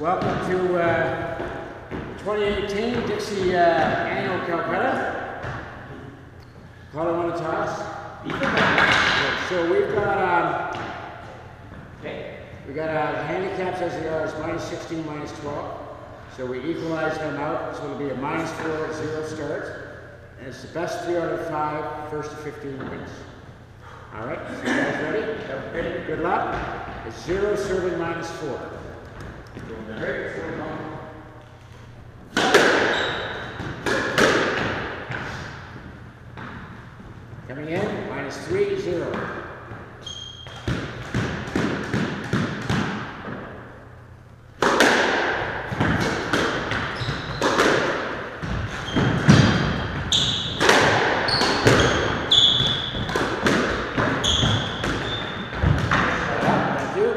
Welcome to uh, 2018 Dixie uh, Annual Calcutta. Want to toss? So we've got um, we got uh, handicaps as they are is minus 16, minus 12. So we equalize them out, so it'll be a minus 4 at 0 start. And it's the best three out of five, first to 15 wins. All right, so you guys ready? Ready. Good luck. It's zero serving minus four. Coming in, minus three, zero. Thank you.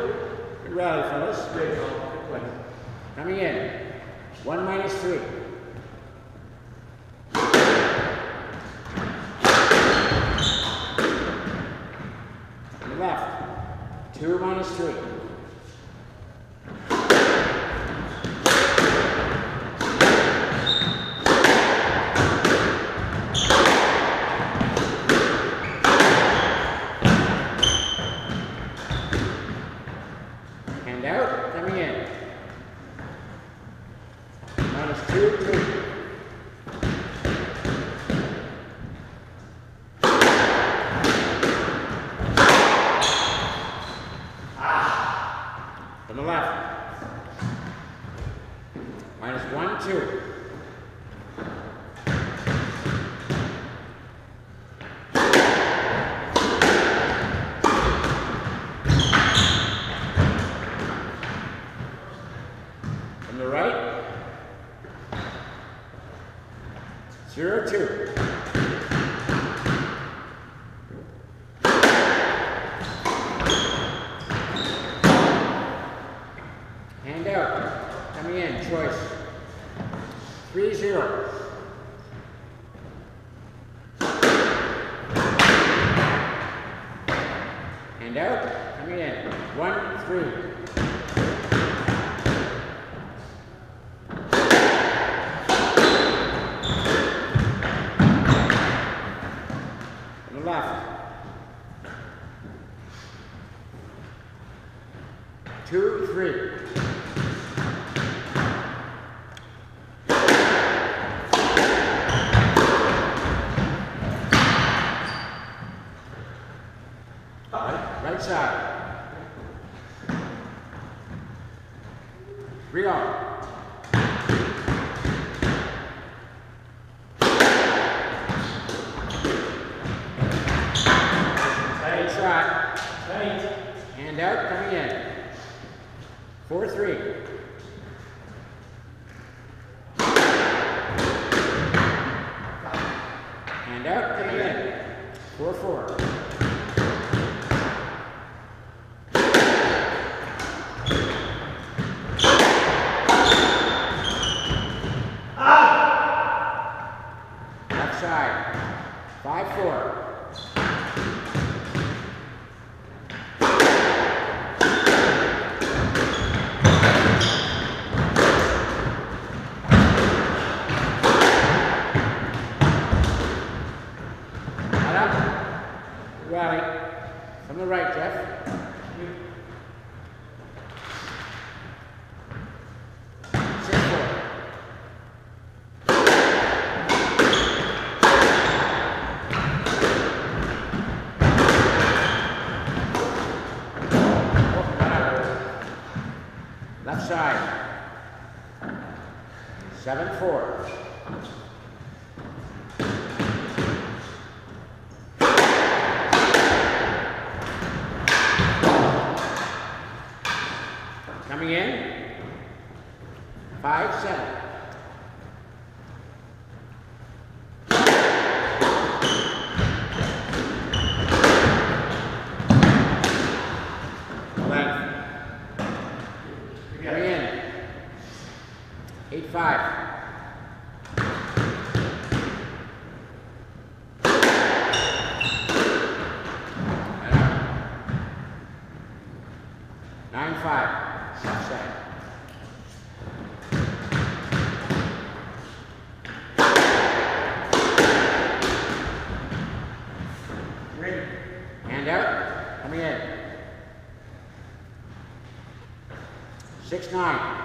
Good rally, fellas. Good play. Coming in, one minus three. On the left, two minus three. Hand out, coming in. Minus two, two. From the left. Minus one, two. From the right. Zero, two. Hand out. Coming in. Choice. Three, zero. Hand out. Coming in. One, three. On the left. Two, three. Right, right side. Three on. Right shot. Hand out, coming in. Four, three. Hand out, coming in. Four, four. Left side. Five, four. 那儿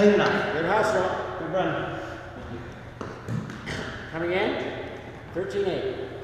Clean it up. Good hustle. Good run. Coming in, 13-8.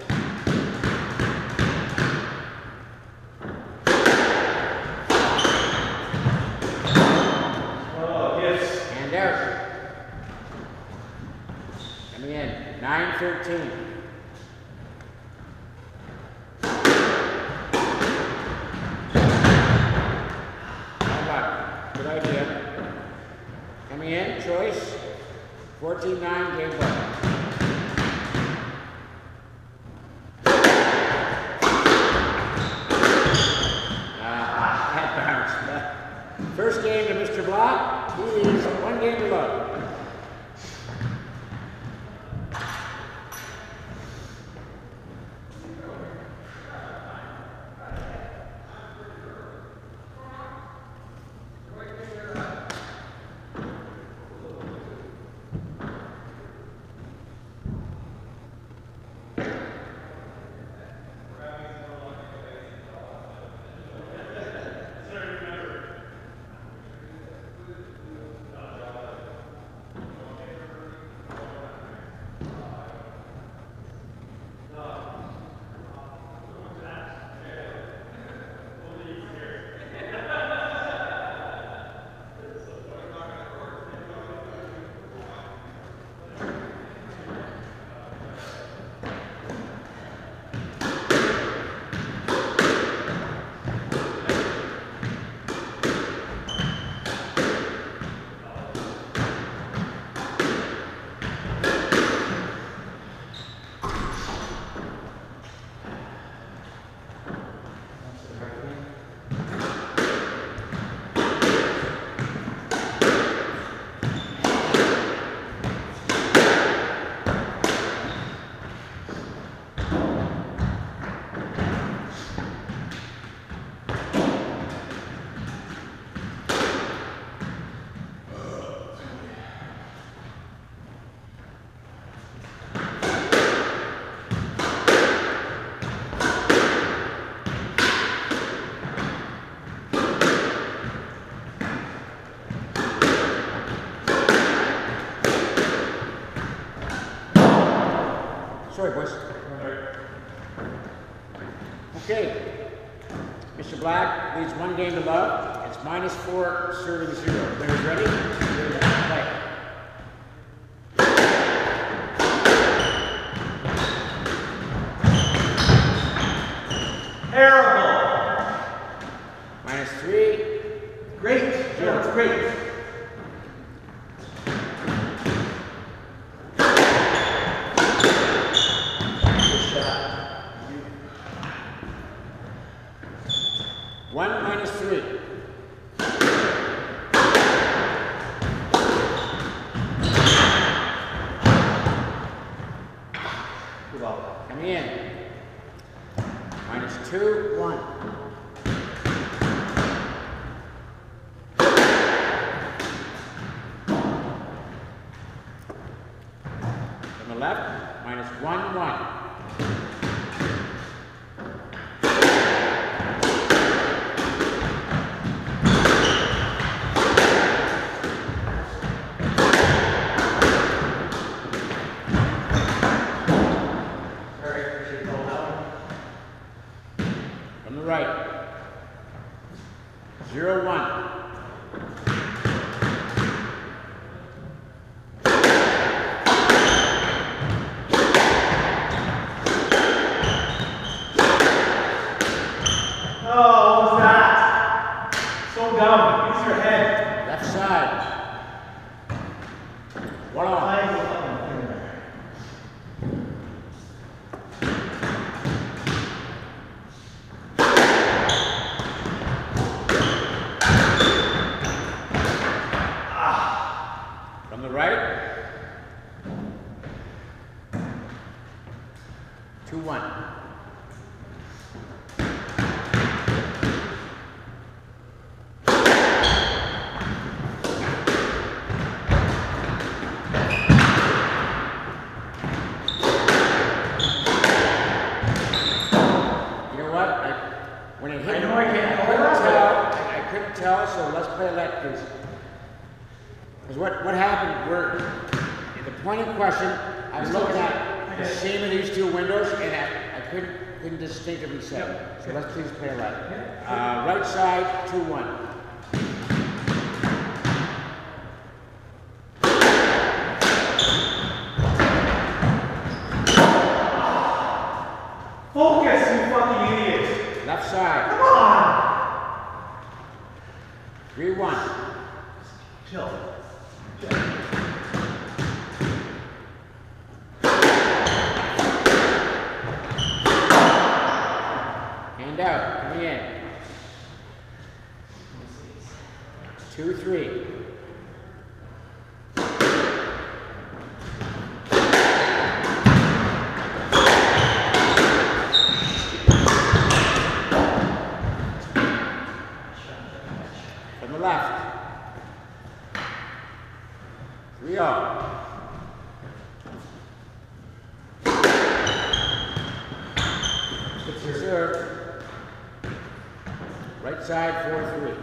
one to love. It's minus four, serving zero. Players ready? Play. Terrible. Minus three. Great. Sure. That's great. Coming in. Two, three. From the left. Three oh. Reserve. Right side, four, three.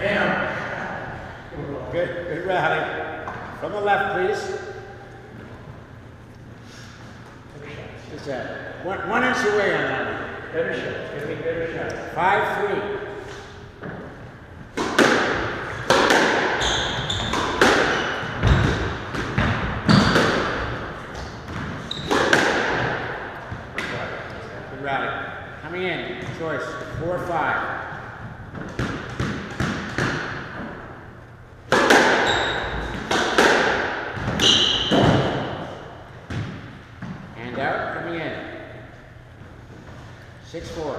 Damn. Good, good rally. From the left, please. Just that, one, one inch away on that one. Better shot. Give me better shot. Five, three. Good rally. Coming in, choice, four, five. Hand out, coming in. Six, four.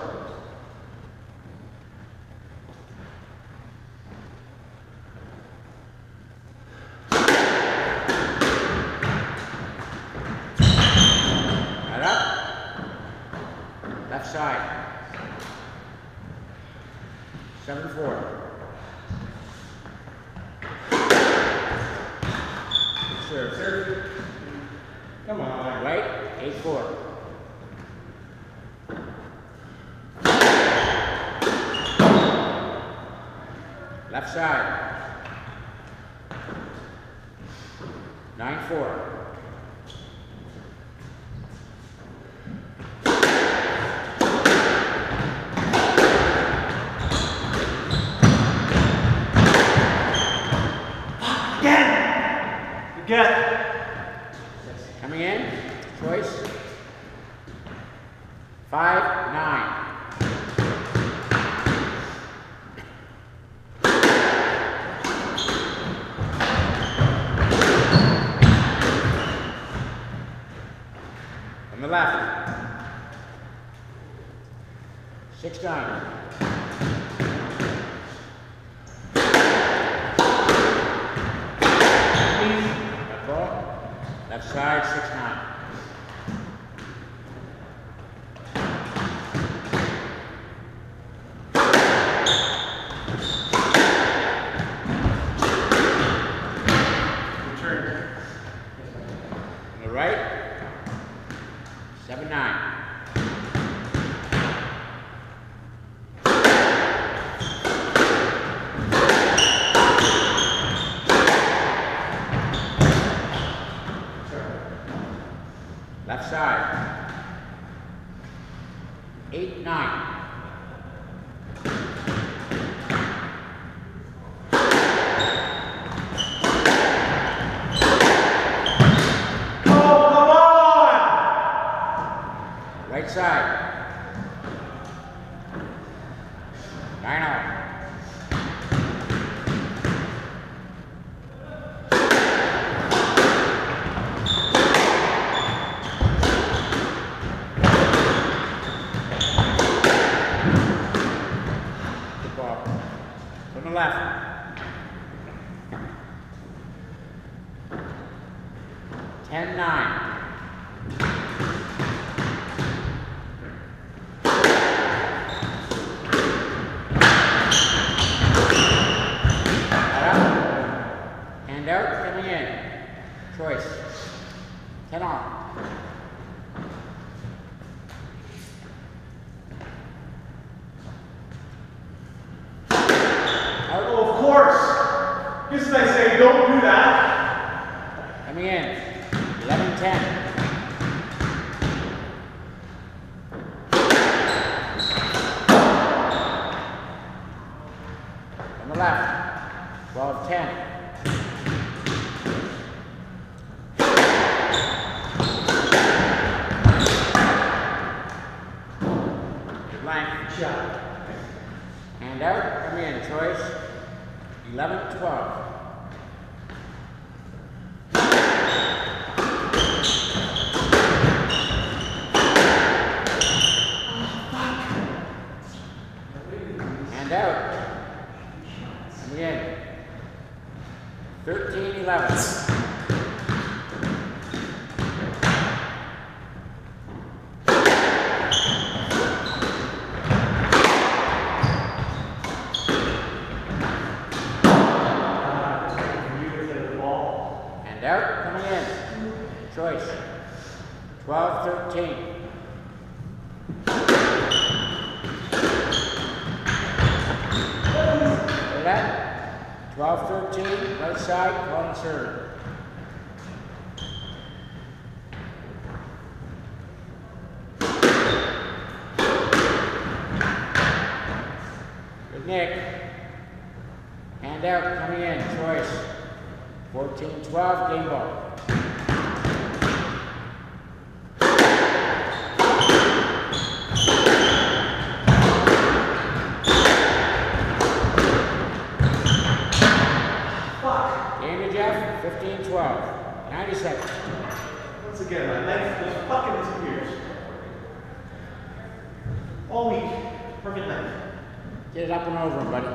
Right up. Left side. Seven, four. Serve. Serve. Come on. Right, eight, four. Left side. 대단 하. Nick. Hand out coming in, choice. 14-12, game ball. over him, but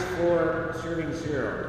for serving zero.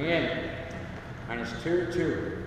coming in. Minus two, two.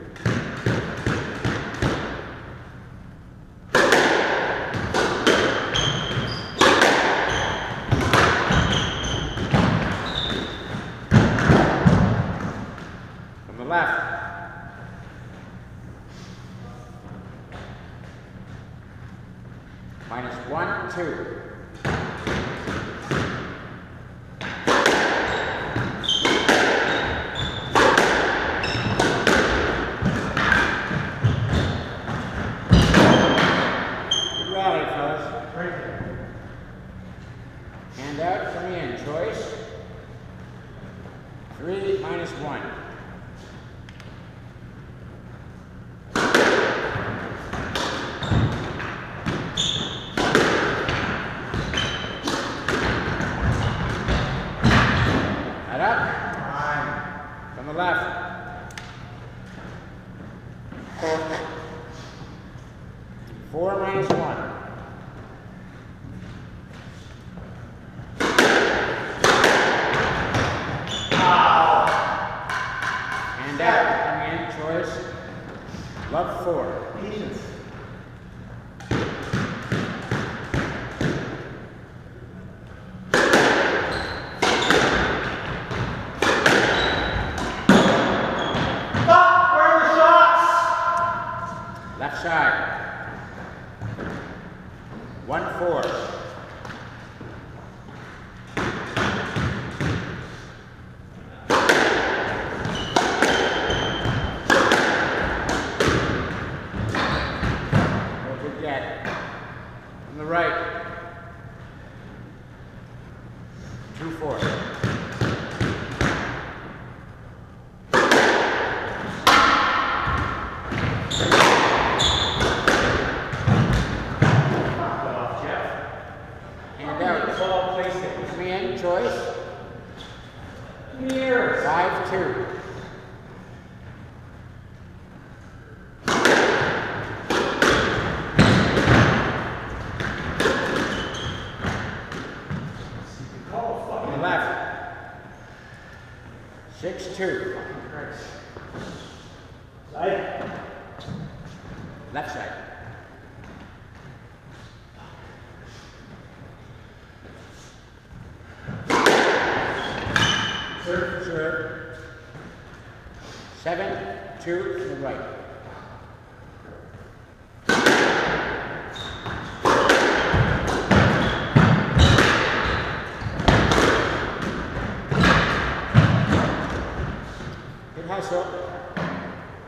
Pass up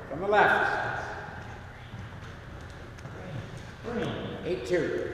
from the left. 8-2.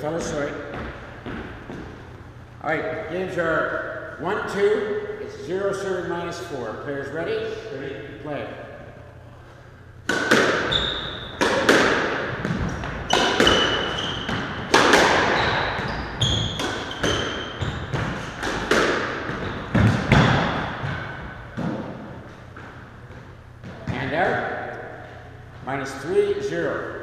fell asleep. All right, games are one, two, it's zero, seven, minus four. Players ready? Ready, play. And out. Minus three, zero.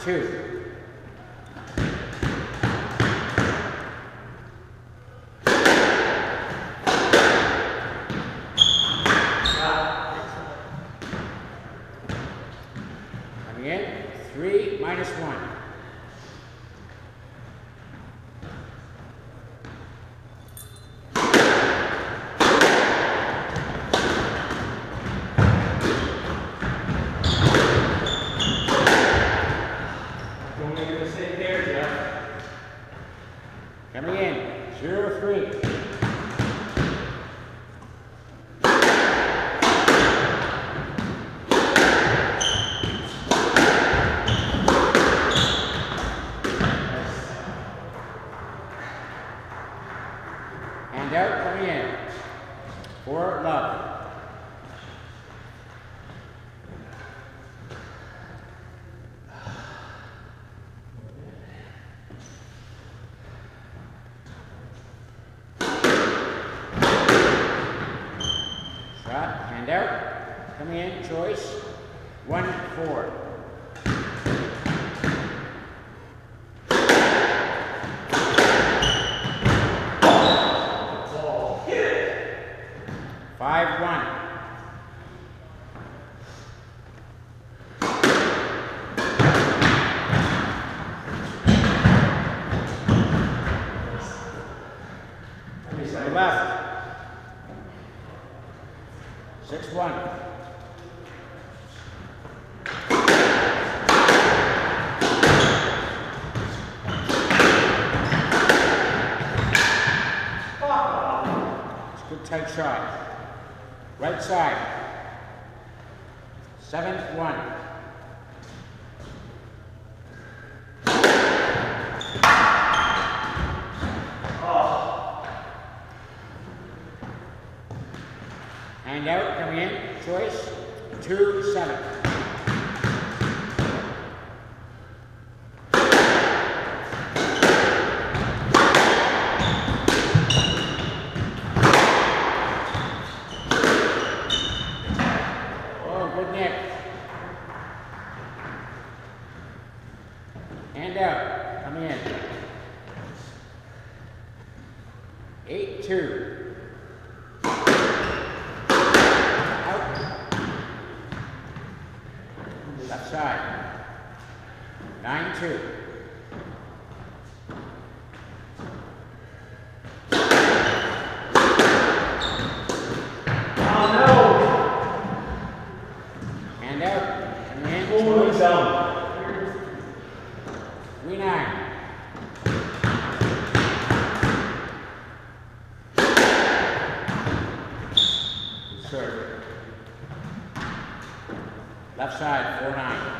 two. left. Six one. Good tight shot. Right side. Left side, 4-9.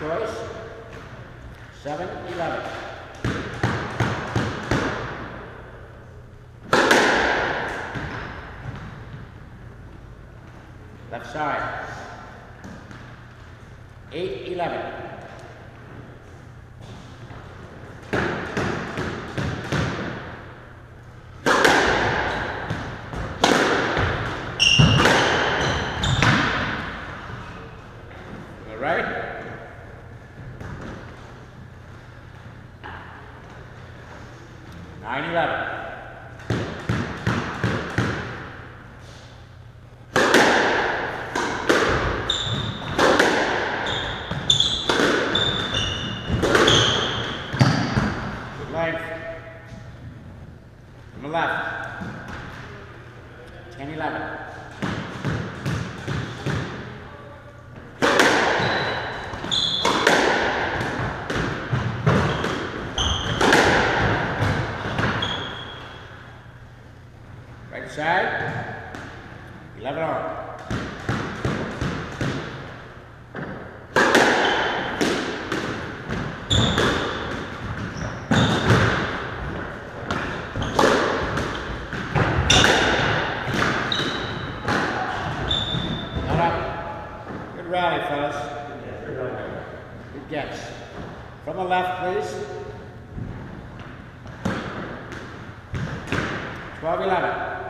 choice. 7 11. Left side. 8 11. It gets From the left, please. 12, 11.